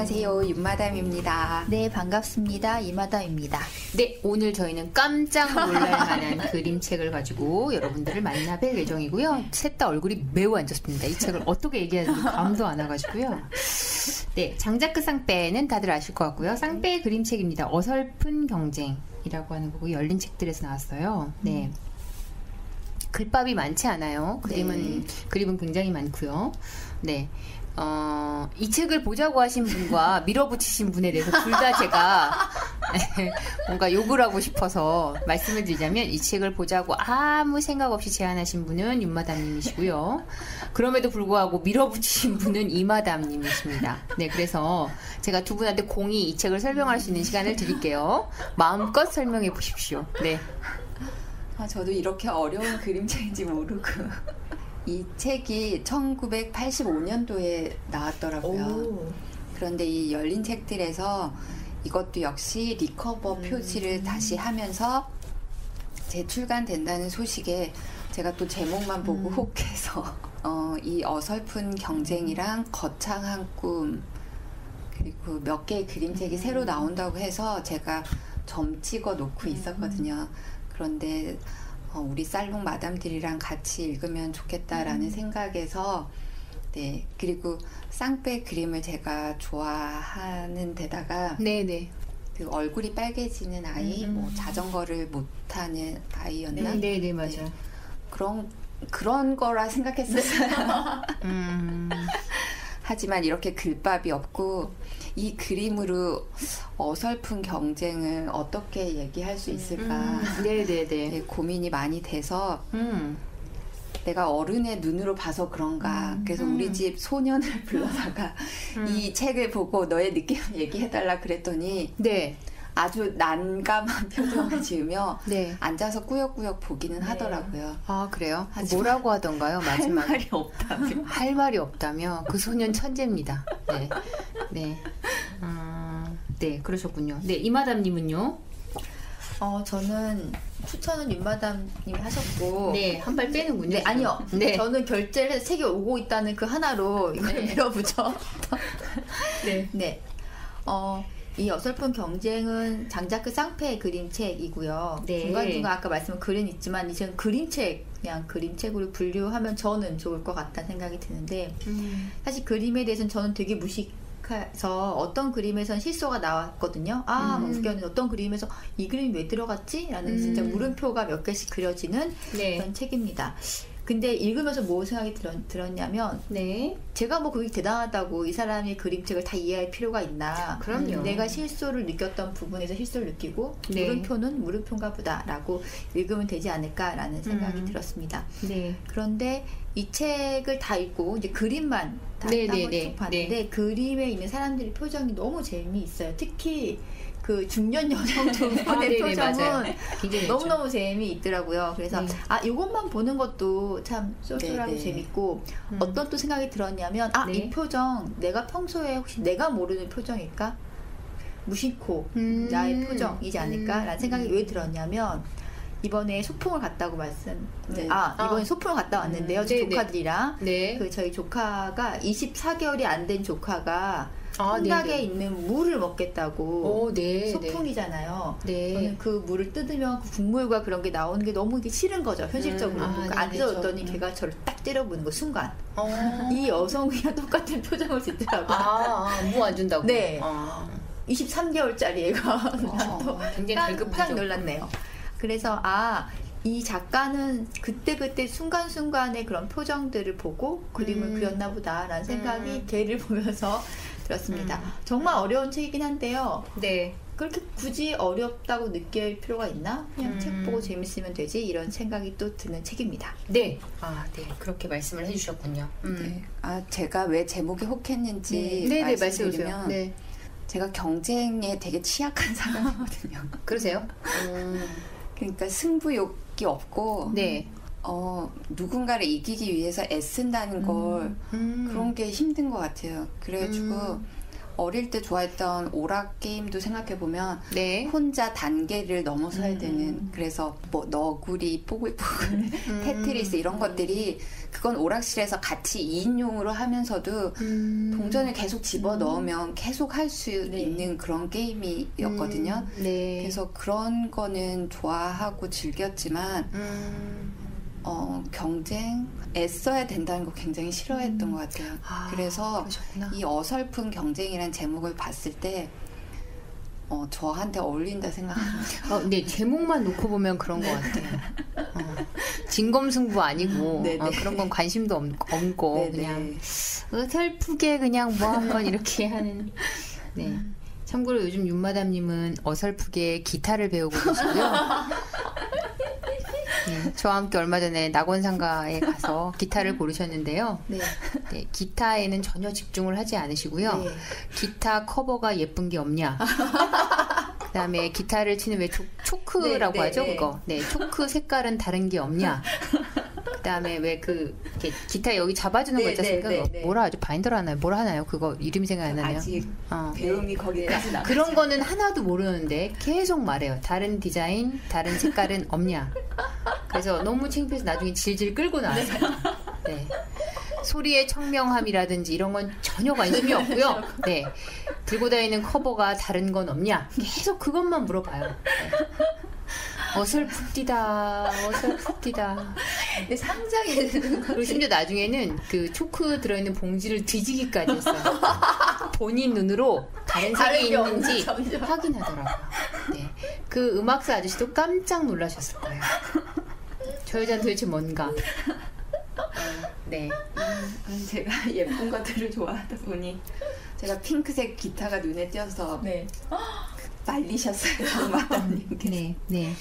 안녕하세요. 윤마담입니다. 네, 반갑습니다. 이마담입니다. 네, 오늘 저희는 깜짝 놀랄 만한 그림책을 가지고 여러분들을 만나 뵐 예정이고요. 셋 다 얼굴이 매우 안 좋습니다. 이 책을 어떻게 얘기하는지 감도 안 와가지고요. 네, 장자크 쌍빼는 다들 아실 것 같고요. 쌍빼의 그림책입니다. 어설픈 경쟁이라고 하는 거고 열린 책들에서 나왔어요. 네. 글밥이 많지 않아요. 그림은 네. 그림은 굉장히 많고요. 네. 어, 이 책을 보자고 하신 분과 밀어붙이신 분에 대해서 둘 다 제가 네, 뭔가 욕을 하고 싶어서 말씀을 드리자면 이 책을 보자고 아무 생각 없이 제안하신 분은 윤마담님이시고요. 그럼에도 불구하고 밀어붙이신 분은 이마담님이십니다. 네, 그래서 제가 두 분한테 공이 이 책을 설명할 수 있는 시간을 드릴게요. 마음껏 설명해 보십시오. 네. 아, 저도 이렇게 어려운 그림책인지 모르고 이 책이 1985년도에 나왔더라고요. 그런데 이 열린 책들에서 이것도 역시 리커버 표지를 다시 하면서 재출간된다는 소식에 제가 또 제목만 보고 혹해서 어, 이 어설픈 경쟁이랑 거창한 꿈 그리고 몇 개의 그림책이 새로 나온다고 해서 제가 점 찍어 놓고 있었거든요. 그런데 어, 우리 살롱 마담들이랑 같이 읽으면 좋겠다라는 생각에서 네 그리고 쌍배 그림을 제가 좋아하는 데다가 네네. 그 얼굴이 빨개지는 아이, 뭐 자전거를 못하는 아이였나? 네네, 맞아요. 그런 그런 거라 생각했었어요. 음. 하지만 이렇게 글밥이 없고 이 그림으로 어설픈 경쟁을 어떻게 얘기할 수 있을까 네네네. 네, 고민이 많이 돼서 음. 내가 어른의 눈으로 봐서 그런가 그래서 우리 집 소년을 불러다가 이 책을 보고 너의 느낌을 얘기해달라 그랬더니 네. 아주 난감한 표정을 지으며 네. 앉아서 꾸역꾸역 보기는 하더라고요. 아, 그래요? 뭐라고 하던가요, 할 마지막에? 말이 없다며. 할 말이 없다며 그 소년 천재입니다. 네, 네, 아, 네 그러셨군요. 네 이마담님은요? 어, 저는 추천은 윤마담님이 하셨고. 네, 한 발 빼는군요. 네, 아니요. 네, 저는 결제를 해서 책이 오고 있다는 그 하나로 이걸 네. 밀어붙여. 네, 네. 어, 이 어설픈 경쟁은 장자크 쌍패의 그림책이고요. 네. 중간중간 아까 말씀한 글은 있지만 이제는 그림책, 그냥 그림책으로 분류하면 저는 좋을 것 같다는 생각이 드는데 음, 사실 그림에 대해서는 저는 되게 무식 해서 어떤 그림에선 실수가 나왔거든요. 아, 음. 웃겼는데 어떤 그림에서 이 그림이 왜 들어갔지? 라는 음. 진짜 물음표가 몇 개씩 그려지는 네, 그런 책입니다. 근데 읽으면서 뭐 생각이 들었, 들었 냐면 네, 제가 뭐 그게 대단하다고 이 사람이 그림책을 다 이해할 필요가 있나 그럼요. 음, 내가 실수를 느꼈던 부분에서 실수를 느끼고 네. 물음표는 물음표인가 보다라고 읽으면 되지 않을까라는 생각이 음. 들었습니다. 네, 그런데 이 책을 다 읽고 이제 그림만 다 네, 한번 네, 네, 쭉 봤는데 그림에 있는 사람들의 표정이 너무 재미있어요. 특히 그 중년 여성 두 분의 아, 표정은 맞아요. 굉장히 너무 너무 재미있더라고요. 그래서 네. 아 이것만 보는 것도 참 쏠쏠하고 네, 네. 재밌고 음. 어떤 또 생각이 들었냐면 아 네. 이 표정 내가 평소에 혹시 내가 모르는 표정일까? 무심코 음. 나의 표정이지 않을까라는 음. 생각이 왜 들었냐면 이번에 소풍을 갔다고 말씀 네. 아 이번에 아. 소풍을 갔다 왔는데요 음. 저희 네, 네. 조카들이랑 네, 그 저희 조카가 24개월이 안 된 조카가 아, 한강에 네네. 있는 물을 먹겠다고 오, 네, 소풍이잖아요. 네, 저는 그 물을 뜯으면 그 국물과 그런 게 나오는 게 너무 이게 싫은 거죠 현실적으로 음, 아, 그러니까 네네, 안 뜯었더니 저, 음. 걔가 저를 딱 째려보는 거 순간 어. 이 여성이랑 똑같은 표정을 짓더라고요 아, 뭐안 준다고? 네. 아, 23개월짜리 애가 또 굉장히 깜짝. 놀랐네요. 그래서 아, 이 작가는 그때그때 순간순간의 그런 표정들을 보고 그림을 음. 그렸나 보다라는 생각이 음. 걔를 보면서 들었습니다. 음. 정말 어려운 책이긴 한데요. 네, 그렇게 굳이 어렵다고 느낄 필요가 있나? 그냥 음. 책 보고 재밌으면 되지 이런 생각이 또 드는 책입니다. 네, 아, 네, 그렇게 말씀을 해주셨군요. 음. 네. 아 제가 왜 제목이 혹했는지 네, 네, 말씀드리면 말씀해주세요. 네, 제가 경쟁에 되게 취약한 사람이거든요. 그러세요? 음, 그러니까 승부욕이 없고 네. 어, 누군가를 이기기 위해서 애쓴다는 걸 음. 그런 게 힘든 것 같아요. 그래가지고 음. 어릴 때 좋아했던 오락 게임도 생각해 보면 네. 혼자 단계를 넘어서야 음. 되는 그래서 뭐 너구리 뽀글뽀글 음. 테트리스 이런 것들이 그건 오락실에서 같이 2인용으로 하면서도 음. 동전을 계속 집어 넣으면 계속 할수 네. 있는 그런 게임이었거든요. 음, 네. 그래서 그런 거는 좋아하고 즐겼지만 음. 어, 경쟁 애써야 된다는 거 굉장히 싫어했던 것 같아요. 아, 그래서 그러셨구나. 이 어설픈 경쟁이라는 제목을 봤을 때 어, 저한테 어울린다 생각합니다. 어, 네, 제목만 놓고 보면 그런 것 같아요. 어, 진검승부 아니고. 어, 그런 건 관심도 없, 없고 네네. 그냥 어설프게 그냥 뭐 한번 이렇게 하는. 네. 참고로 요즘 윤마담님은 어설프게 기타를 배우고 계시고요. 네, 저와 함께 얼마 전에 낙원상가에 가서 기타를 고르셨는데요. 네. 네, 기타에는 전혀 집중을 하지 않으시고요. 네. 기타 커버가 예쁜 게 없냐. 그다음에 기타를 치는 왜 초, 초크라고 네, 네, 하죠, 네. 그거. 네, 초크 색깔은 다른 게 없냐. 그다음에 왜 그 기타 여기 잡아주는 거 네, 있지 않습니까? 네, 네, 네. 뭐라 하죠? 바인더라 하나요? 뭐라 하나요? 그거 이름이 생각 안 나네요. 아직 어. 배움이 거기까지 나. 그런 거는 하나도 모르는데 계속 말해요. 다른 디자인, 다른 색깔은 없냐. 그래서 너무 창피해서 나중에 질질 끌고 나왔어요. 네. 소리의 청명함이라든지 이런 건 전혀 관심이 없고요. 네. 들고 다니는 커버가 다른 건 없냐. 계속 그것만 물어봐요. 네. 어설프디다. 어설프디다. 근데 상장에는 그리고 심지어 나중에는 그 초크 들어있는 봉지를 뒤지기까지 했어요. 본인 눈으로 다른 색이 게 있는지 없나. 확인하더라고요. 네. 그 음악사 아저씨도 깜짝 놀라셨을 거예요. 저 여자는 도대체 뭔가. 어, 네. 아니, 제가 예쁜 것들을 좋아하다 보니 제가 핑크색 기타가 눈에 띄어서 네. 말리셨어요, 마담님께. 네. 네.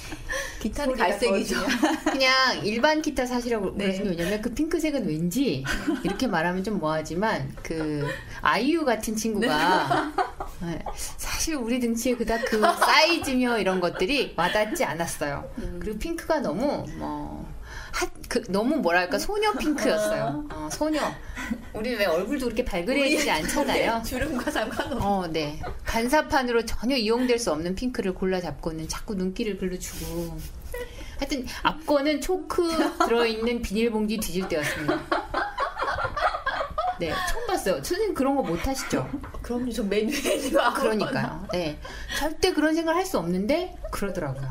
기타는 소리가 갈색이죠. 그냥 일반 기타 사시라고 네. 그러신 게 왜냐면 그 핑크색은 왠지 이렇게 말하면 좀 뭐하지만 그 아이유 같은 친구가 네, 사실 우리 등치에 그닥 그 사이즈며 이런 것들이 와닿지 않았어요. 그리고 핑크가 너무 뭐 핫, 그, 너무 뭐랄까 소녀 핑크였어요. 어, 소녀. 우리 왜 얼굴도 그렇게 발그레해지지 않잖아요. 주름과 상관없이. 어, 네. 반사판으로 전혀 이용될 수 없는 핑크를 골라 잡고는 자꾸 눈길을 글러주고. 하여튼 앞거는 초크 들어있는 비닐봉지 뒤질 때였습니다. 네, 처음 봤어요. 선생님 그런 거 못 하시죠? 그럼요, 저 메뉴에 있는 거. 그러니까요. 네. 절대 그런 생각 할 수 없는데 그러더라고요.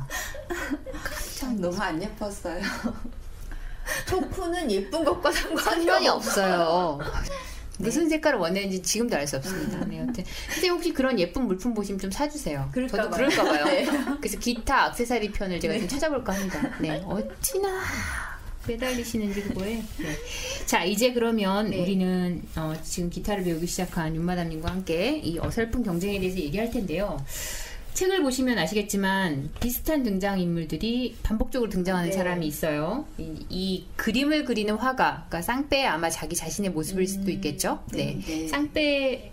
참 너무 안 예뻤어요. 초크는 예쁜 것과 상관이 상관이 없- 없어요. 무슨 색깔을 원하는지 지금도 알 수 없습니다. 네, 여튼 선생님 혹시 그런 예쁜 물품 보시면 좀 사주세요. 그럴까 저도 봐요. 그럴까 봐요. 네. 그래서 기타 액세서리 편을 제가 좀 찾아볼까 합니다. 네, 어찌나 매달리시는지 그거에. 네. 자, 이제 그러면 네. 우리는 어, 지금 기타를 배우기 시작한 윤마담님과 함께 이 어설픈 경쟁에 대해서 얘기할 텐데요. 책을 보시면 아시겠지만 비슷한 등장 인물들이 반복적으로 등장하는 네. 사람이 있어요. 이, 이 그림을 그리는 화가, 그러니까 쌍빼 아마 자기 자신의 모습일 수도 있겠죠. 네, 네. 쌍빼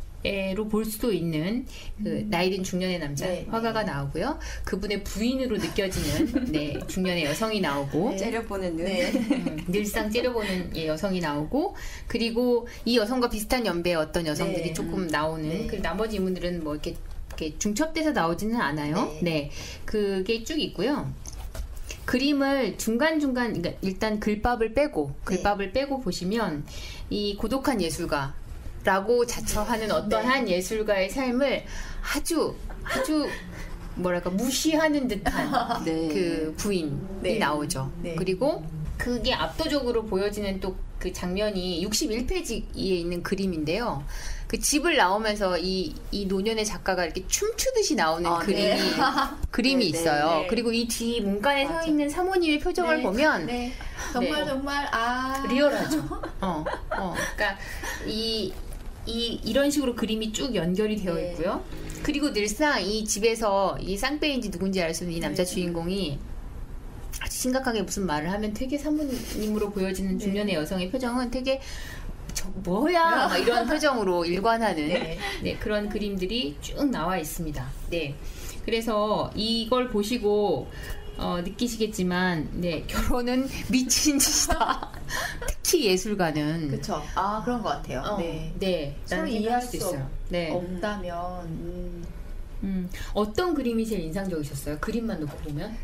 로 볼 수도 있는 그 나이든 중년의 남자 네, 화가가 나오고요. 그분의 부인으로 느껴지는 네, 중년의 여성이 나오고 네. 째려보는 눈. 네. 음, 늘상 째려보는 예, 여성이 나오고 그리고 이 여성과 비슷한 연배의 어떤 여성들이 네. 조금 나오는 네. 그 나머지 인물들은 뭐 이렇게, 이렇게 중첩돼서 나오지는 않아요. 네. 네. 그게 쭉 있고요. 그림을 중간중간 그러니까 일단 글밥을 빼고 네. 글밥을 빼고 보시면 이 고독한 예술가 라고 자처하는 어떠한 예술가의 삶을 아주 아주 뭐랄까 무시하는 듯한 네. 그 부인이 네. 나오죠. 네. 그리고 그게 압도적으로 보여지는 또 그 장면이 61페이지에 있는 그림인데요. 그 집을 나오면서 이, 이 노년의 작가가 이렇게 춤추듯이 나오는 아, 그림이, 네. 그림이 네, 네, 있어요. 네. 그리고 이 뒤 문간에 서 맞아. 있는 사모님의 표정을 네. 보면 네. 정말 네. 정말 아 리얼하죠. 어, 어. 그러니까 이, 이 이런 식으로 그림이 쭉 연결이 되어 네. 있고요. 그리고 늘상 이 집에서 이 쌍배인지 누군지 알수 있는 이 남자 네. 주인공이 아주 심각하게 무슨 말을 하면 되게 사모님으로 보여지는 네. 중년의 여성의 표정은 되게 저 뭐야 막 이런 표정으로 일관하는 네. 네, 그런 그림들이 쭉 나와 있습니다. 네. 그래서 이걸 보시고 어, 느끼시겠지만 네 결혼은 미친 짓이다. 특히 예술가는 그렇죠. 아 그런 것 같아요. 어, 네. 네, 서로 이해할 수 있어요. 네. 없다면 음, 음, 어떤 그림이 제일 인상적이셨어요? 그림만 놓고 보면?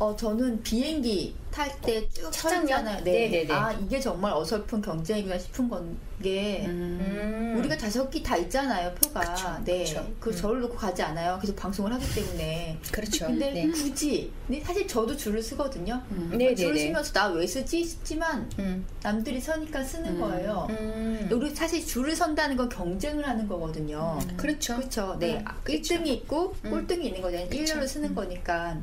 어 저는 비행기 탈 때쭉첫 장면? 서있잖아요. 네, 네, 네. 아 이게 정말 어설픈 경쟁이구나 싶은 건게 음. 우리가 다섯 개다 있잖아요 표가. 그쵸, 네. 그쵸. 그 음. 저를 놓고 가지 않아요. 계속 방송을 하기 때문에. 그렇죠. 근데 네. 굳이 근데 사실 저도 줄을 쓰거든요. 음. 네, 네, 줄을 네. 쓰면서 나 왜 쓰지 싶지만 음. 남들이 서니까 쓰는 음. 거예요. 음. 우리 사실 줄을 선다는 건 경쟁을 하는 거거든요. 그렇죠. 그렇죠. 네. 음, 아, 그렇죠. 1등이 있고 음. 꼴등이 있는 거잖아요. 그쵸. 일렬로 쓰는 거니까.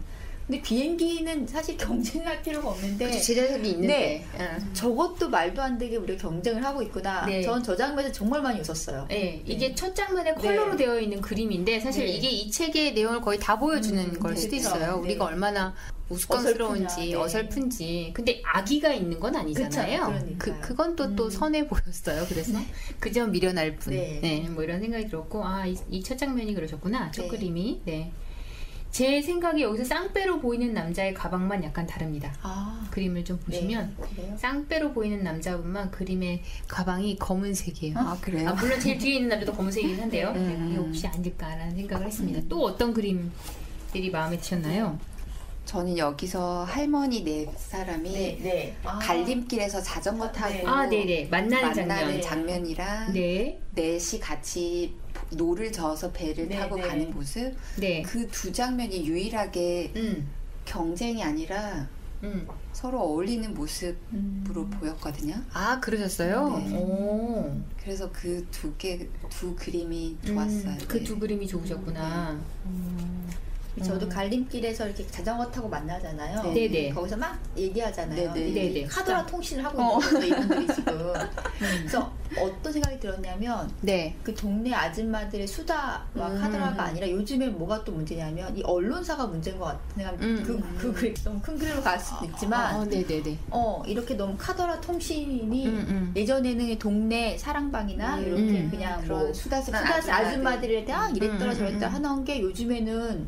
근데 비행기는 사실 경쟁할 필요가 없는데 그렇죠. 제자석이 있는데. 네. 저것도 말도 안 되게 우리가 경쟁을 하고 있구나. 네. 전저 장면에서 정말 많이 웃었어요. 네, 이게 첫 장면에 컬러로 네. 되어 있는 그림인데 사실 네. 이게 이 책의 내용을 거의 다 보여주는 음, 걸 수도 그렇죠. 있어요. 네. 우리가 얼마나 우스꽝스러운지 어설프냐, 네. 어설픈지. 근데 아기가 있는 건 아니잖아요. 그쵸. 그 그건 또또 음. 선해 보였어요. 그래서 그점 미련할 뿐. 네. 네. 뭐 이런 생각이 들었고 아이 첫 장면이 그러셨구나. 첫 네. 그림이. 네. 제 생각에 여기서 쌍배로 보이는 남자의 가방만 약간 다릅니다. 아, 그림을 좀 보시면 네. 쌍배로 보이는 남자분만 그림의 가방이 검은색이에요. 아 그래요? 아, 물론 제일 뒤에 있는 남자도 검은색이긴 한데요. 네. 내가 이게 혹시 아닐까라는 생각을 했습니다. 또 어떤 그림들이 마음에 드셨나요? 저는 여기서 할머니 네 사람이 네, 네. 아. 갈림길에서 자전거 타고 네. 아. 만나는, 만나는 장면. 장면이랑 네. 넷이 같이 노를 저어서 배를 네, 타고 네. 가는 모습 네. 그 두 장면이 유일하게 음. 경쟁이 아니라 음. 서로 어울리는 모습으로 음. 보였거든요. 아, 그러셨어요? 네. 오. 그래서 그 두 개 두 그림이 좋았어요. 음, 그 네. 두 그림이 좋으셨구나. 음. 저도 갈림길에서 이렇게 자전거 타고 만나잖아요. 네. 네네. 거기서 막 얘기하잖아요. 네네. 이게 네네. 카더라 통신을 하고 어. 있는 거예요, 이분들이 지금. 그래서 어떤 생각이 들었냐면 네. 그 동네 아줌마들의 수다와 음. 카더라가 아니라 요즘에 뭐가 또 문제냐면 이 언론사가 문제인 것 같은 생각이 음. 그, 그, 그, 너무 큰 그림으로 갈 수도 있지만 아, 네네네. 어 이렇게 너무 카더라 통신이 음, 음. 예전에는 동네 사랑방이나 음, 이렇게 음. 그냥 뭐 수다스 아줌마들. 아줌마들에 대한 이랬더라 음, 음, 저랬더라 음. 하는 게 요즘에는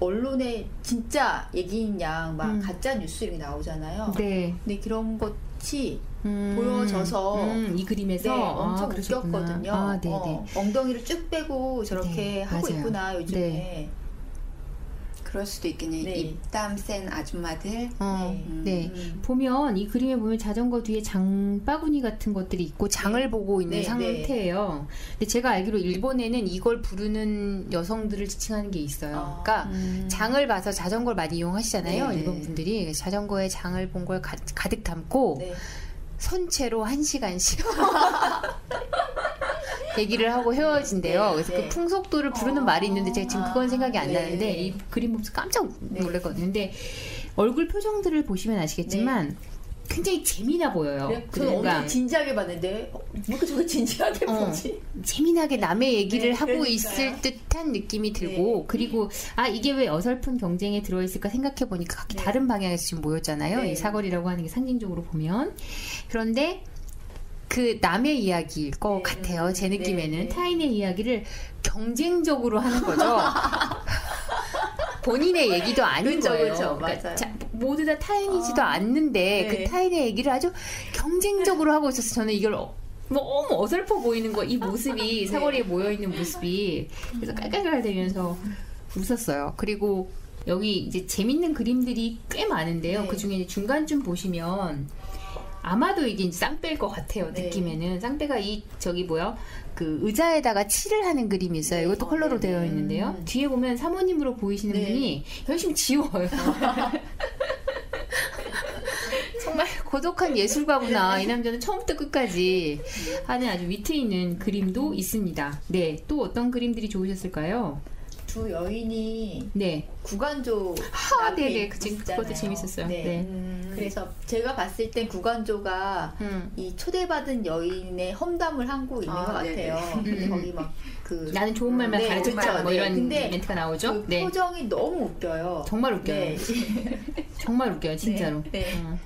언론에 진짜 얘기인 양막 음. 가짜 뉴스 이렇게 나오잖아요. 네. 근데 그런 것이 음. 보여져서 음, 이 그림에서 네, 엄청 아. 웃겼거든요. 아, 네 네. 어, 엉덩이를 쭉 빼고 저렇게 네, 하고. 있구나 요즘에. 네. 그럴 수도 있겠네요. 네. 입담 센 아줌마들. 어, 네. 네. 음. 보면 이 그림에 보면 자전거 뒤에 장바구니 같은 것들이 있고 장을 네. 보고 있는 네, 상태예요. 근데 제가 알기로 일본에는 이걸 부르는 여성들을 지칭하는 게 있어요. 아, 그러니까 음. 장을 봐서 자전거를 많이 이용하시잖아요. 네, 네. 일본 분들이 자전거에 장을 본 걸 가득 담고 네. 선체로 한 시간씩 얘기를 하고 헤어진대요. 네, 그래서 네. 그 풍속도를 부르는 어, 말이 있는데 제가 지금 그건 생각이 안 네, 나는데 네. 이 그림 보면서 깜짝 네. 놀랐거든요. 근데 얼굴 표정들을 보시면 아시겠지만 굉장히 재미나 보여요. 그래? 그러니까 엄청 진지하게 봤는데 어, 저거 진지하게 어. 보지? 재미나게 남의 얘기를 네, 하고 그러니까요. 있을 듯한 느낌이 들고 네. 그리고 아 이게 왜 어설픈 경쟁에 들어있을까 생각해 보니까 각기 네. 다른 방향에서 지금 모였잖아요. 네. 이 사거리라고 하는 게 상징적으로 보면 그런데 그 남의 이야기일 것 네. 같아요. 제 네, 느낌에는 네. 타인의 이야기를 경쟁적으로 하는 거죠. 본인의 얘기도 아닌 그쵸, 거예요. 그쵸, 그러니까 맞아요. 자, 모두 다 타인이지도 아, 않는데 네. 그 타인의 얘기를 아주 경쟁적으로 하고 있어서 저는 이걸 어- 너무 어설퍼 보이는 거, 이 모습이 사거리에 모여 있는 모습이 그래서 깔깔깔대면서 웃었어요. 그리고 여기 이제 재밌는 그림들이 꽤 많은데요. 네. 그 중에 중간쯤 보시면 아마도 이게 쌍배일 것 같아요. 네. 느낌에는 쌍배가 이 저기 뭐야 그 의자에다가 칠을 하는 그림이 있어요. 네. 이것도 어, 컬러로 네, 되어 네. 있는데요. 음. 뒤에 보면 사모님으로 보이시는 네. 분이 열심히 지워요. 정말 고독한 예술가구나. 이 남자는 처음부터 끝까지 하는 아주 위트 있는 그림도 있습니다. 네, 또 어떤 그림들이 좋으셨을까요? 두 여인이 네, 구간조 아, 네네. 그 지금 그것도. 재밌었어요. 네. 네. 음. 그래서 제가 봤을 땐 구간조가 음. 이 초대받은 여인의 험담을 하고 있는 아, 것 네네. 같아요. 근데 음. 거기 막 그 나는 좋은 말만 네, 가르쳤다. 그쵸. 뭐 네. 이런 근데 멘트가 나오죠. 그 네, 표정이 너무 웃겨요. 정말 웃겨요. 네. 정말 웃겨요, 진짜로. 네, 네. 음.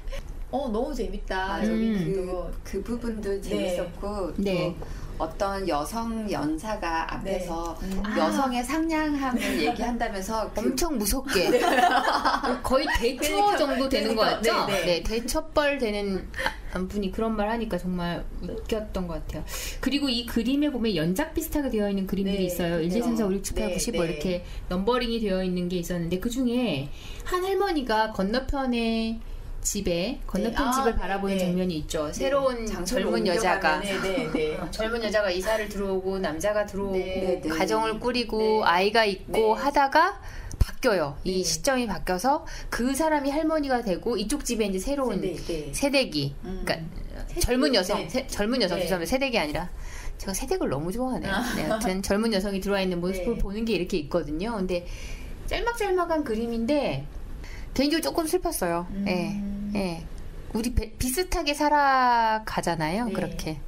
어 너무 재밌다. 아, 여기 음. 그그 부분도 재밌었고 네. 또 어떤 여성 연사가 앞에서 네. 음. 여성의 상냥함을 얘기한다면서 그 엄청 무섭게 거의 대처 그러니까, 정도 되는 것 그러니까, 같죠? 네, 네, 네. 대처벌 되는 아, 분이 그런 말 하니까 정말 웃겼던 것 같아요. 그리고 이 그림에 보면 연작 비슷하게 되어 있는 그림들이 네, 있어요. 1, 2, 3, 4, 5, 6, 7, 8, 9, 10뭐 네, 이렇게 넘버링이 되어 있는 게 있었는데 그 중에 한 할머니가 건너편에 집에 건너편 아, 집을 네, 바라보는 네. 장면이 있죠. 새로운 젊은 여자가 네, 네, 네. 젊은 여자가 이사를 들어오고 남자가 들어오고 네, 네. 가정을 꾸리고 네. 아이가 있고 네. 하다가 바뀌어요. 이 네. 시점이 바뀌어서 그 사람이 할머니가 되고 이쪽 집에 이제 새로운 네, 네. 세대기, 음. 그러니까 세대기, 젊은 여성, 네. 세- 젊은 여성 네. 죄송합니다. 세대기 아니라 제가 세대를 너무 좋아하네요. 네, 아무튼 젊은 여성이 들어와 있는 모습을 네. 보는 게 이렇게 있거든요. 근데 짤막짤막한 그림인데 개인적으로 조금 슬펐어요. 음. 예, 예. 우리 배- 비슷하게 살아가잖아요. 네. 그렇게.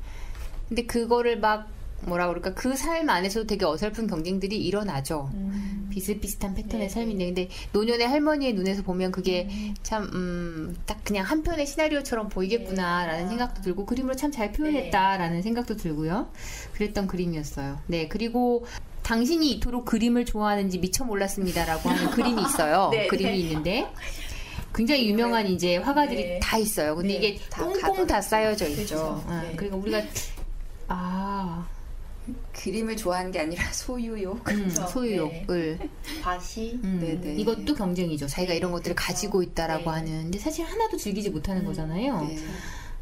근데 그거를 막 뭐라 그럴까 그 삶 안에서도 되게 어설픈 경쟁들이 일어나죠. 음. 비슷비슷한 패턴의 네, 삶인데 근데 노년의 할머니의 눈에서 보면 그게 음. 참음딱 그냥 한 편의 시나리오처럼 보이겠구나라는 네. 생각도 들고 그림으로 참 잘 표현했다라는 생각도 들고요. 그랬던 그림이었어요. 네 그리고 당신이 이토록 그림을 좋아하는지 미처 몰랐습니다라고 하는 그림이 있어요. 네, 그림이 네. 있는데 굉장히 유명한 이제 화가들이 네. 다 있어요. 근데 네, 이게 다 꽁꽁 가져- 다 쌓여져 있죠. 그렇죠. 어, 네. 그러니까 우리가 아 그림을 좋아하는 게 아니라 소유욕. 음, 그렇죠. 소유욕을 과시. 음. 이것도 경쟁이죠. 자기가 네, 이런 것들을. 가지고 있다라고 네. 하는. 근데 사실 하나도 즐기지 못하는 음, 거잖아요.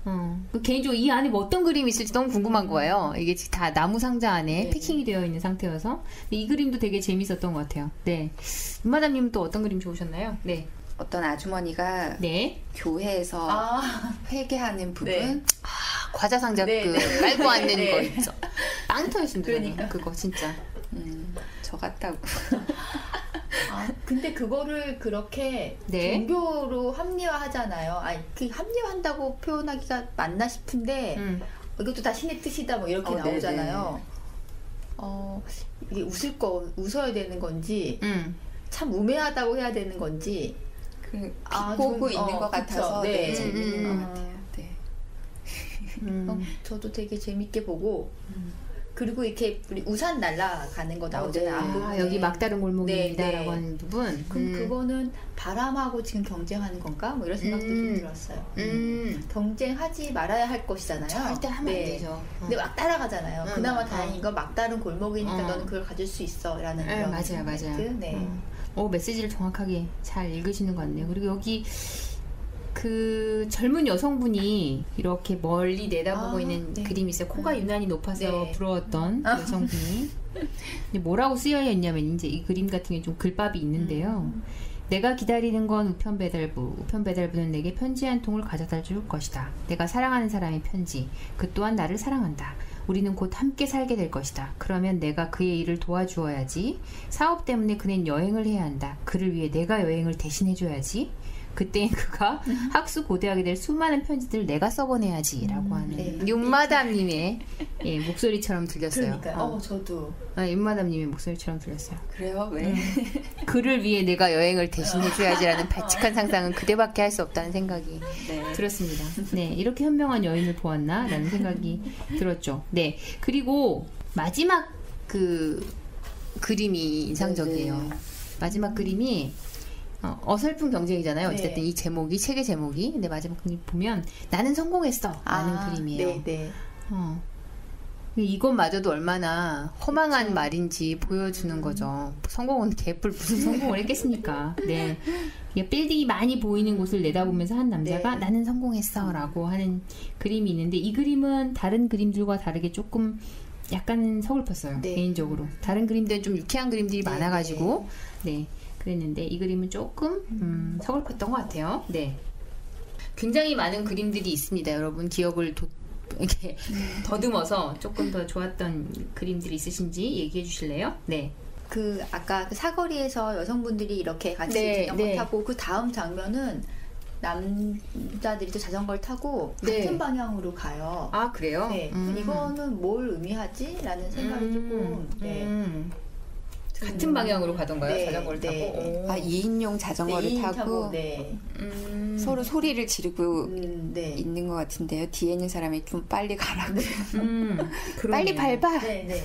그 개인적으로 이 안에 뭐 어떤 그림이 있을지 너무 궁금한 거예요. 이게 다 나무 상자 안에 네. 패킹이 되어 있는 상태여서. 근데 이 그림도 되게 재밌었던 것 같아요. 네. 윤마담님은 또 어떤 그림 좋으셨나요? 네. 어떤 아주머니가 네. 교회에서 아, 회개하는 부분 네. 아, 과자 상자 네, 그 네. 깔고 앉는 네. 거 있죠. 빵 터졌습니다. 그러니까. 그거 진짜. 음, 저 같다고. 아, 근데 그거를 그렇게 네. 종교로 합리화하잖아요. 아니, 그 합리화한다고 표현하기가 맞나 싶은데 음. 이것도 다 신의 뜻이다 뭐 이렇게 어, 나오잖아요. 어, 이게 웃을 거 웃어야 되는 건지 음. 참 우매하다고 해야 되는 건지 그 아, 비꼬고 좀, 있는 어, 것 같아서 그쵸. 네, 네. 재밌는 음, 것 음. 같아요. 네. 음. 어, 저도 되게 재밌게 보고 그리고 이렇게 우리 우산 날아가는 거 나오잖아요. 네. 앞부분에. 아, 여기 막다른 골목입니다라고 네, 네. 하는 부분. 그럼 음. 그거는 바람하고 지금 경쟁하는 건가? 뭐 이런 생각도 음. 좀 들었어요. 음. 경쟁하지 말아야 할 것이잖아요. 절대 하면 안 네. 되죠. 어. 근데 막 따라가잖아요. 응, 그나마 어. 다행인 건 막다른 골목이니까 어. 너는 그걸 가질 수 있어라는 네, 그런 맞아요, 맞아요. 네. 어. 오, 메시지를 정확하게 잘 읽으시는 것 같네요. 그리고 여기 그 젊은 여성분이 이렇게 멀리 내다보고 아, 있는 네. 그림이 있어요. 코가 유난히 높아서 네. 부러웠던 아. 여성분이. 근데 뭐라고 쓰여 있냐면 이제 이 그림 같은 게 좀 글밥이 있는데요. 음. 내가 기다리는 건 우편 배달부. 우편 배달부는 내게 편지 한 통을 가져다 줄 것이다. 내가 사랑하는 사람의 편지. 그 또한 나를 사랑한다. 우리는 곧 함께 살게 될 것이다. 그러면 내가 그의 일을 도와주어야지. 사업 때문에 그는 여행을 해야 한다. 그를 위해 내가 여행을 대신해줘야지. 그때엔 그가 학수 고대하게 될 수많은 편지들을 내가 써보내야지라고 하는 네. 윤마담님의 예, 목소리처럼 들렸어요. 그러니까 어. 어, 저도 아, 윤마담님의 목소리처럼 들렸어요. 그래요? 왜? 그를 위해 내가 여행을 대신해줘야지라는 발칙한 상상은 그대밖에 할 수 없다는 생각이 네. 들었습니다. 네, 이렇게 현명한 여인을 보았나라는 생각이 들었죠. 네, 그리고 마지막 그 그림이 인상적이에요. 네, 네. 마지막 그림이 어, 어설픈 경쟁이잖아요. 네. 어쨌든 이 제목이 책의 제목이 근데 마지막 그림 보면 나는 성공했어라는 아, 그림이에요. 네, 네. 어. 이것마저도 얼마나 허망한 그쵸. 말인지 보여주는 거죠. 성공은 개뿔 무슨 성공을 했겠습니까? 네. 빌딩이 많이 보이는 곳을 내다보면서 한 남자가 네. 나는 성공했어 라고 하는 그림이 있는데 이 그림은 다른 그림들과 다르게 조금 약간 서글펐어요. 네. 개인적으로. 다른 그림들은 좀 유쾌한 그림들이 네, 많아가지고 네. 그랬는데 이 그림은 조금 음, 서글펐던 것 같아요. 네. 굉장히 많은 그림들이 있습니다. 여러분 기억을 도, 이렇게 더듬어서 조금 더 좋았던 그림들이 있으신지 얘기해 주실래요? 네. 그 아까 그 사거리에서 여성분들이 이렇게 같이 네, 자전거 네. 타고 그 다음 장면은 남자들이 또 자전거를 타고 네. 같은 방향으로 가요. 아 그래요? 네, 이거는 뭘 의미하지? 라는 생각이 조금 네, 음. 같은 방향으로 가던가요? 네, 자전거를 타고. 네. 오. 아 2인용 자전거를 네, 타고, 타고 네. 음. 서로 소리를 지르고 음, 네. 있는 것 같은데요. 뒤에 있는 사람이 좀 빨리 가라고. 음. 빨리. 밟아. 네, 네.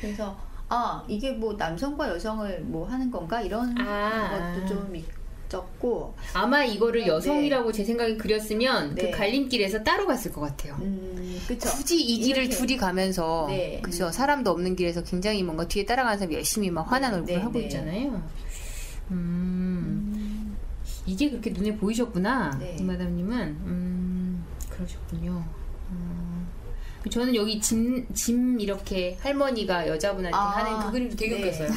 그래서 아 이게 뭐 남성과 여성을 뭐 하는 건가 이런 아. 것도 좀 있 었고 아마 이거를 네. 여성이라고 제 생각에 그렸으면 네. 그 갈림길에서 따로 갔을 것 같아요. 음 굳이 이 길을 이렇게. 둘이 가면서 네. 그죠 사람도 없는 길에서 굉장히 뭔가 뒤에 따라가는 사람이 열심히 막 화난 네, 얼굴을 네, 하고 네. 있잖아요. 음, 이게 그렇게 눈에 보이셨구나, 네. 이마담님은. 음, 그러셨군요. 음. 저는 여기 짐, 짐 이렇게 할머니가 여자분한테 아, 하는 그 그림도 되게 네. 웃겼어요.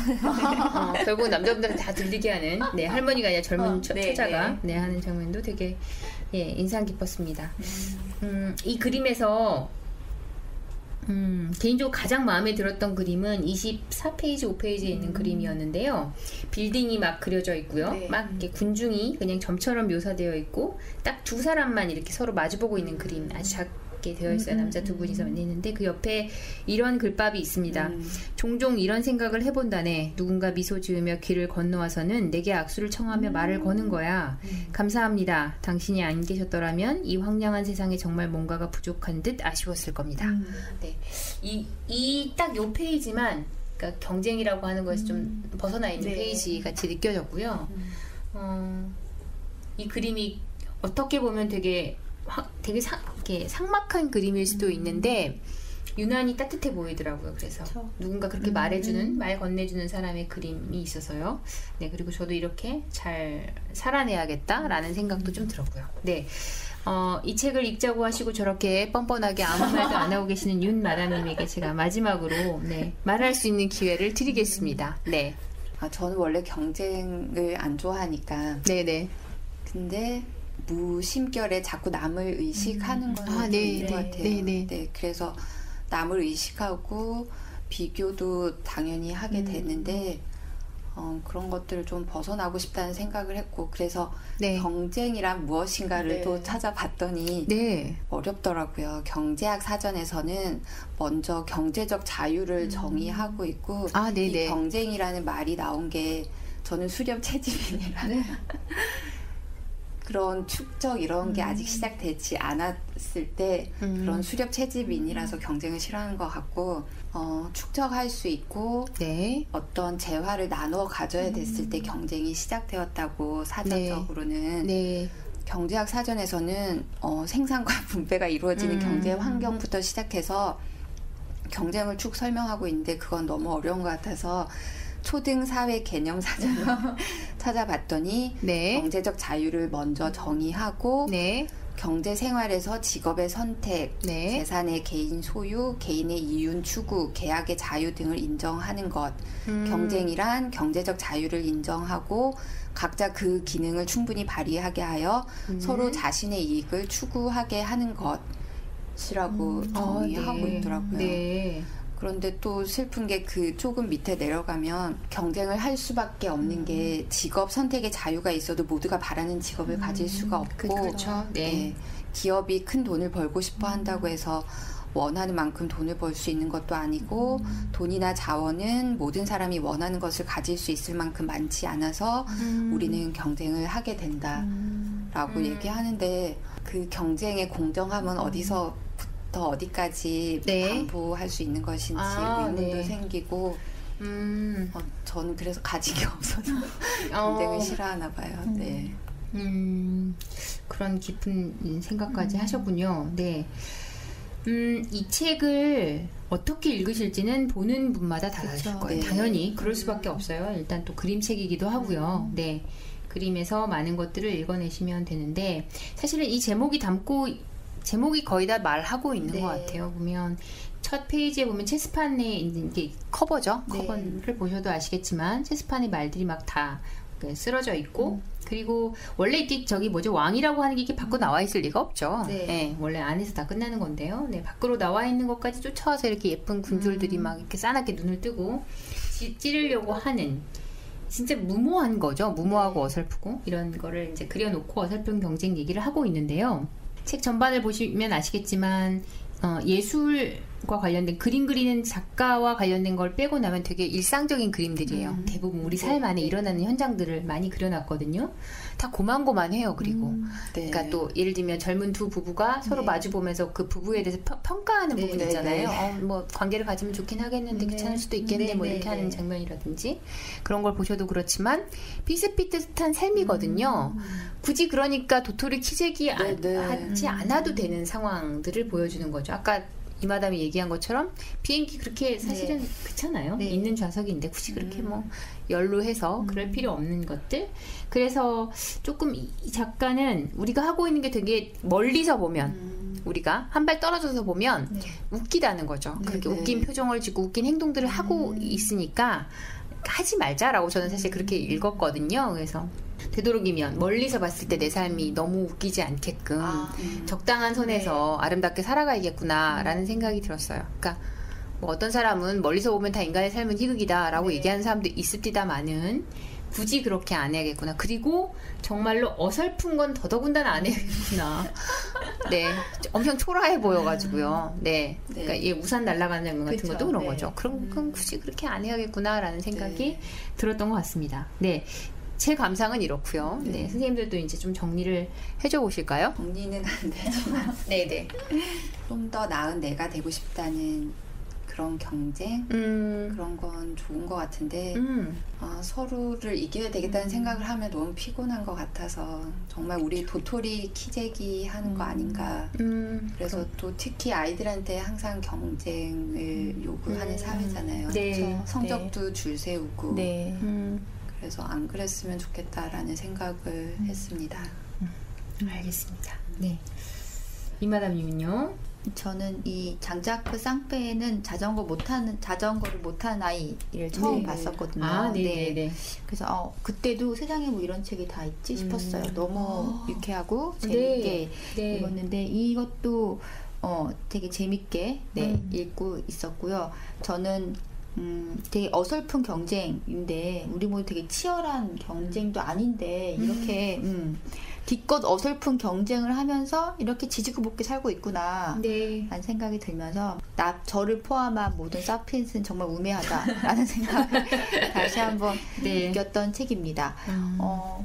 어, 결국 남자분들은 다 들리게 하는, 네, 할머니가 아니라 젊은 어, 처, 네, 처자가, 네. 네, 하는 장면도 되게, 예, 인상 깊었습니다. 음, 이 그림에서 음, 개인적으로 가장 마음에 들었던 그림은 24페이지, 5페이지에 있는 그림이었는데요. 빌딩이 막 그려져 있고요. 네. 막 이렇게 군중이 그냥 점처럼 묘사되어 있고, 딱 두 사람만 이렇게 서로 마주보고 있는 그림. 아주 작게 되어 있어요. 음, 남자 두 음, 분이서 있는데, 그 옆에 이런 글밥이 있습니다. 음. 종종 이런 생각을 해본다네. 누군가 미소 지으며 길을 건너와서는 내게 악수를 청하며 말을 거는 거야. 감사합니다. 당신이 안 계셨더라면 이 황량한 세상에 정말 뭔가가 부족한 듯 아쉬웠을 겁니다. 음. 네. 이, 이딱 요 페이지만, 그러니까 경쟁이라고 하는 것에서 좀 벗어나 있는 네. 페이지 같이 느껴졌고요. 어, 이 그림이 어떻게 보면 되게, 화- 되게 상, 이렇게 상막한 그림일 수도 있는데, 유난히 따뜻해 보이더라고요. 그래서 그쵸. 누군가 그렇게 음. 말해주는, 말 건네주는 사람의 그림이 있어서요. 네, 그리고 저도 이렇게 잘 살아내야겠다라는 생각도 좀 들었고요. 네. 어, 이 책을 읽자고 하시고 저렇게 뻔뻔하게 아무 말도 안 하고 계시는 윤 마담님에게 제가 마지막으로 네, 말할 수 있는 기회를 드리겠습니다. 네. 아, 저는 원래 경쟁을 안 좋아하니까. 네네. 근데 무심결에 자꾸 남을 의식하는 건 아, 좀 네, 것 네, 같아요. 네, 네. 그래서 남을 의식하고 비교도 당연히 하게 음. 되는데 어, 그런 것들을 좀 벗어나고 싶다는 생각을 했고 그래서 네. 경쟁이란 무엇인가를 네. 또 찾아봤더니 네. 어렵더라고요. 경제학 사전에서는 먼저 경제적 자유를 정의하고 있고 아, 네, 이 네. 경쟁이라는 말이 나온 게 저는 수렴 채집인이라는 그런 축적 이런 게 아직 시작되지 않았을 때 음. 그런 수렵 채집인이라서 경쟁을 싫어하는 것 같고 어, 축적할 수 있고 네. 어떤 재화를 나눠 가져야 됐을 때 경쟁이 시작되었다고 사전적으로는 네. 경제학 사전에서는 어, 생산과 분배가 이루어지는 음. 경제 환경부터 시작해서 경쟁을 쭉 설명하고 있는데 그건 너무 어려운 것 같아서 초등 사회 개념 사전을 찾아봤더니 네. 경제적 자유를 먼저 정의하고 네. 경제 생활에서 직업의 선택, 네. 재산의 개인 소유, 개인의 이윤 추구, 계약의 자유 등을 인정하는 것. 음. 경쟁이란 경제적 자유를 인정하고 각자 그 기능을 충분히 발휘하게 하여 음. 서로 자신의 이익을 추구하게 하는 것이라고 정의하고 아, 네. 있더라고요. 네. 그런데 또 슬픈 게 그 조금 밑에 내려가면 경쟁을 할 수밖에 없는 게 직업 선택의 자유가 있어도 모두가 바라는 직업을 가질 수가 그, 없고 그렇죠. 네. 네, 기업이 큰 돈을 벌고 싶어 한다고 해서 원하는 만큼 돈을 벌 수 있는 것도 아니고 돈이나 자원은 모든 사람이 원하는 것을 가질 수 있을 만큼 많지 않아서 음. 우리는 경쟁을 하게 된다라고 음. 얘기하는데 그 경쟁의 공정함은 어디서 부터 어디까지 네. 담보할 수 있는 것인지 아, 의문도 네. 생기고 음. 어, 저는 그래서 게 없어서 어. 경쟁을 싫어하나 봐요. 네. 음, 그런 깊은 생각까지 하셨군요. 네. 음, 이 책을 어떻게 읽으실지는 보는 분마다 달라질 그쵸. 거예요. 네. 당연히 그럴 수밖에 없어요. 일단 또 그림책이기도 하고요. 네. 그림에서 많은 것들을 읽어내시면 되는데 사실은 이 제목이 담고 제목이 거의 다 말하고 있는 네. 것 같아요. 보면 첫 페이지에 보면 체스판에 이게 커버죠. 네. 커버를 보셔도 아시겠지만 체스판에 말들이 막 다 쓰러져 있고 음. 그리고 원래 이게 저기 뭐죠 왕이라고 하는 게 이게 밖으로 나와 있을 리가 없죠. 네. 원래 안에서 다 끝나는 건데요. 네, 밖으로 나와 있는 것까지 쫓아와서 이렇게 예쁜 군졸들이 음. 막 이렇게 싸납게 눈을 뜨고 찌, 찌르려고 하는 진짜 무모한 거죠. 무모하고 어설프고 이런 거를 이제 그려놓고 어설픈 경쟁 얘기를 하고 있는데요. 책 전반을 보시면 아시겠지만 어, 예술 관련된 그림 그리는 작가와 관련된 걸 빼고 나면 되게 일상적인 그림들이에요. 음. 대부분 우리 네, 삶 안에 네. 일어나는 현장들을 많이 그려놨거든요. 다 고만고만해요. 그리고 네. 그러니까 또 예를 들면 젊은 두 부부가 서로 네. 마주 보면서 그 부부에 대해서 평, 평가하는 네, 부분 네, 있잖아요. 네. 어, 뭐 관계를 가지면 좋긴 하겠는데 네. 귀찮을 수도 있겠네. 네, 뭐 네, 이렇게 하는 네. 장면이라든지 그런 걸 보셔도 그렇지만 비슷비슷한 삶이거든요. 음. 굳이 그러니까 도토리 키재기 안- 네, 네. 하지 음. 않아도 되는 상황들을 보여주는 거죠. 아까 이 마담이 얘기한 것처럼 비행기 그렇게 사실은 그렇잖아요. 네. 있는 좌석인데 굳이 그렇게 음. 뭐 연루해서 음. 그럴 필요 없는 것들. 그래서 조금 이이 작가는 우리가 하고 있는 게 되게 멀리서 보면 음. 우리가 한 발 떨어져서 보면 네. 웃기다는 거죠. 네, 그렇게 네. 웃긴 표정을 짓고 웃긴 행동들을 하고 음. 있으니까 하지 말자라고 저는 사실 그렇게 읽었거든요. 그래서 되도록이면 멀리서 봤을 때 내 삶이 너무 웃기지 않게끔 아, 음. 적당한 선에서 아름답게 살아가야겠구나라는 생각이 들었어요. 그러니까 뭐 어떤 사람은 멀리서 보면 다 인간의 삶은 희극이다라고 네. 얘기하는 사람도 있을디다마는 굳이 그렇게 안 해야겠구나. 그리고 정말로 어설픈 건 더더군다나 안 해야겠구나. 네, 엄청 초라해 보여가지고요. 네, 네. 그러니까 얘 우산 날아가는 장면 같은 그쵸, 것도 그런 네. 거죠. 그럼 그럼 굳이 그렇게 안 해야겠구나라는 생각이 네. 들었던 것 같습니다. 네. 제 감상은 이렇고요. 네, 네. 선생님들도 이제 좀 정리를 해줘 보실까요? 정리는 안 되지만 네, 네. 좀 더 나은 내가 되고 싶다는 그런 경쟁 음, 그런 건 좋은 것 같은데 음, 아, 서로를 이겨야 되겠다는 음. 생각을 하면 너무 피곤한 것 같아서 정말 우리 도토리 키재기 하는 거 음. 아닌가 음. 그래서 또 특히 아이들한테 항상 경쟁을 요구하는 음. 사회잖아요. 네. 그렇죠. 성적도 줄 세우고 네. 음, 그래서 안 그랬으면 좋겠다라는 생각을 했습니다. 알겠습니다. 네. 이마담님은요? 저는 이 장자크 쌍페에는 자전거 못하는 자전거를 못하는 아이를 처음 네. 봤었거든요. 아, 네. 네네네. 그래서 어, 그때도 세상에 뭐 이런 책이 다 있지 싶었어요. 음. 너무 아. 유쾌하고 네. 재밌게 네. 읽었는데 이것도 어, 되게 재밌게 네, 음. 읽고 있었고요. 저는 음, 되게 어설픈 경쟁인데 우리 모두 되게 치열한 경쟁도 아닌데 이렇게 음, 기껏 어설픈 경쟁을 하면서 이렇게 지지고 볶게 살고 있구나. 네. 라는 생각이 들면서 나 저를 포함한 모든 사피엔스는 정말 우매하다라는 생각을 다시 한번 네. 느꼈던 책입니다. 음. 어,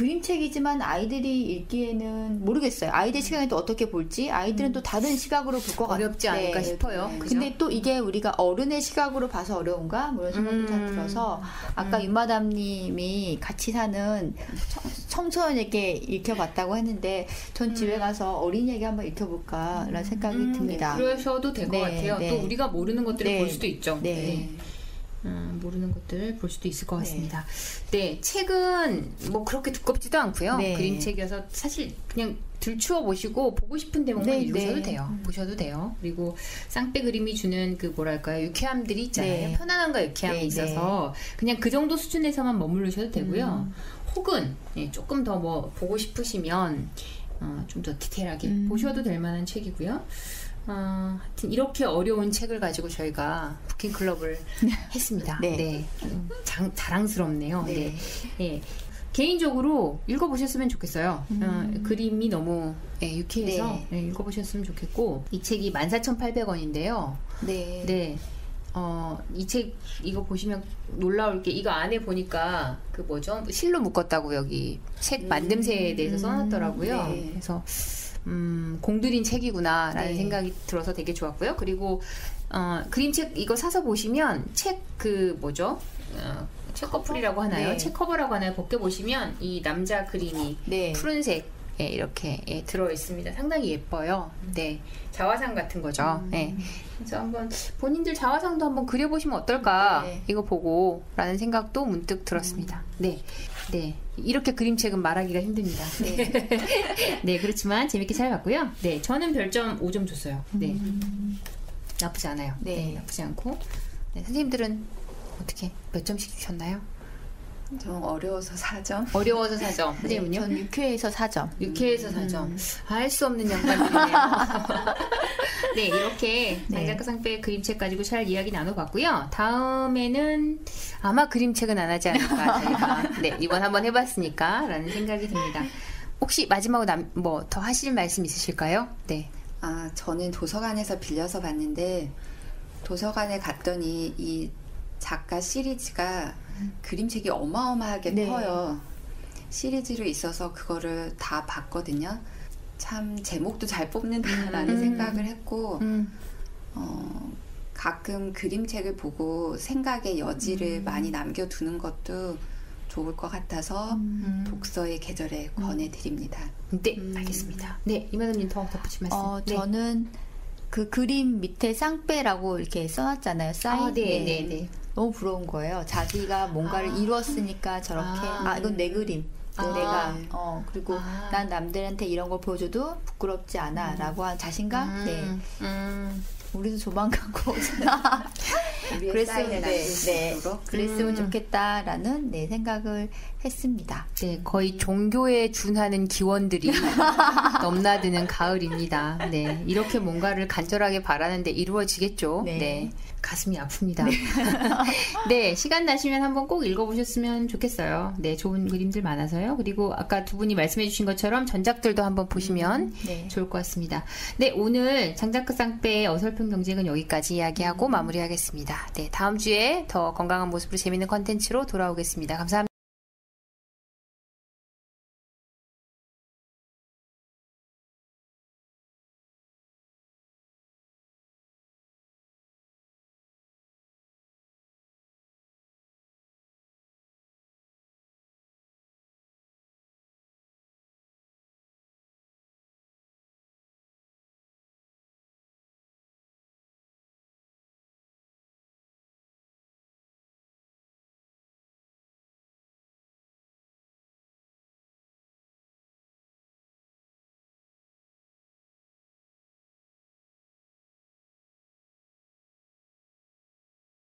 그림책이지만 아이들이 읽기에는 모르겠어요. 아이들 시간에 또 어떻게 볼지 아이들은 또 다른 시각으로 볼 것 같아요. 어렵지 않을까 싶어요. 네. 근데 또 이게 우리가 어른의 시각으로 봐서 어려운가? 뭐 이런 생각도 잘 음. 들어서 아까 음. 윤마담님이 같이 사는 청- 청소년에게 읽혀봤다고 했는데 전 집에 가서 어린이에게 한번 읽혀볼까라는 생각이 음, 듭니다. 그러셔도 될것 네, 같아요. 네. 또 우리가 모르는 것들을 네. 볼 수도 있죠. 네. 음, 모르는 것들을 볼 수도 있을 것 네. 같습니다. 네, 책은 뭐 그렇게 두껍지도 않고요. 네. 그림책이어서 사실 그냥 들추어 보시고 보고 싶은 대목만 네, 읽으셔도 네. 돼요. 보셔도 돼요. 그리고 쌍배 그림이 주는 그 뭐랄까요 유쾌함들이 있잖아요. 네. 편안함과 유쾌함이 네, 있어서 그냥 그 정도 수준에서만 머무르셔도 되고요. 음. 혹은 예, 조금 더 뭐 보고 싶으시면 어, 좀 더 디테일하게 음. 보셔도 될 만한 책이고요. 어, 하여튼 이렇게 어려운 책을 가지고 저희가 부킹 클럽을 했습니다. 네. 음, 장- 자랑스럽네요. 네. 네. 예. 개인적으로 읽어보셨으면 좋겠어요. 음. 어, 그림이 너무 예, 유쾌해서 네. 예, 읽어보셨으면 좋겠고 이 책이 14,800원인데요. 네. 네. 어, 이 책 이거 보시면 놀라울 게 이거 안에 보니까 그 뭐죠? 실로 묶었다고 여기 책 만듦새에 대해서 써놨더라고요. 네. 그래서 음, 공들인 책이구나라는 네. 생각이 들어서 되게 좋았고요. 그리고 어, 그림책 이거 사서 보시면 책 그 뭐죠? 어, 책 커플이라고 하나요? 네. 책 커버라고 하나요? 벗겨 보시면 이 남자 그림이 네. 푸른색 에 이렇게 예, 들어 있습니다. 상당히 예뻐요. 네, 자화상 같은 거죠. 음. 네. 그래서 한번 본인들 자화상도 한번 그려보시면 어떨까 네. 이거 보고라는 생각도 문득 들었습니다. 네, 네 이렇게 그림책은 말하기가 힘듭니다. 네. 네, 그렇지만 재밌게 잘 봤고요. 네, 저는 별점 5점 줬어요. 네, 음. 나쁘지 않아요. 네. 네. 나쁘지 않고 네, 선생님들은 어떻게 몇 점씩 주셨나요? 좀 어려워서 4점. 어려워서 4점. 네, 선생님은요? 전 6회에서 4점. 육회에서 4점. 음. 알수 없는 양반들이네요. 네, 이렇게 네. 장작가 상패 그림책 가지고 잘 이야기 나눠봤고요. 다음에는 아마 그림책은 안 하지 않을까 저희가 네 이번 한번 해봤으니까 라는 생각이 듭니다. 혹시 마지막으로 뭐 더 하실 말씀 있으실까요? 네. 아, 저는 도서관에서 빌려서 봤는데 도서관에 갔더니 이 작가 시리즈가 그림책이 어마어마하게 네. 커요. 시리즈로 있어서 그거를 다 봤거든요. 참 제목도 잘 뽑는다라는 음. 생각을 했고 음. 어, 가끔 그림책을 보고 생각의 여지를 음. 많이 남겨두는 것도 좋을 것 같아서 음. 독서의 계절에 권해드립니다. 네, 음. 알겠습니다. 네, 이만원님 더 덧붙일 말씀. 어, 네. 저는 그 그림 밑에 쌍빼라고 이렇게 써놨잖아요. 사인. 아, 네, 네, 네. 너무 부러운 거예요. 자기가 뭔가를 아. 이루었으니까 저렇게 아. 아, 이건 내 그림. 아. 내가 어 그리고 아. 난 남들한테 이런 걸 보여줘도 부끄럽지 않아라고 한 자신감. 음, 네, 음. 우리도 조만간 꼭 우리의 그랬으면 네, 네, 그랬으면 음. 좋겠다라는 네 생각을 했습니다. 네, 거의 종교에 준하는 기원들이 넘나드는 가을입니다. 네, 이렇게 뭔가를 간절하게 바라는데 이루어지겠죠. 네. 네. 가슴이 아픕니다. 네. 시간 나시면 한번 꼭 읽어보셨으면 좋겠어요. 네, 좋은 그림들 많아서요. 그리고 아까 두 분이 말씀해주신 것처럼 전작들도 한번 보시면 네. 좋을 것 같습니다. 네, 오늘 장자크 쌍배의 어설픈 경쟁은 여기까지 이야기하고 마무리하겠습니다. 네, 다음 주에 더 건강한 모습으로 재밌는 컨텐츠로 돌아오겠습니다. 감사합니다.